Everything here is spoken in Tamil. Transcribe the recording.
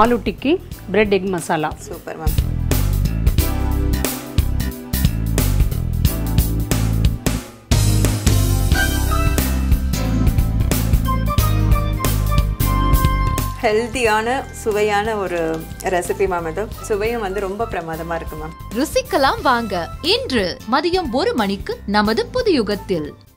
Aloo tikki bread egg masala super ma'am ஹெல்த்தியான சுவையான ஒரு ரெசிபி மேம் இது. சுவையும் வந்து ரொம்ப பிரமாதமாக இருக்கு மேம் ருசிக்கலாம் வாங்க. இன்று மதியம் ஒரு மணிக்கு நமது புது யுகத்தில்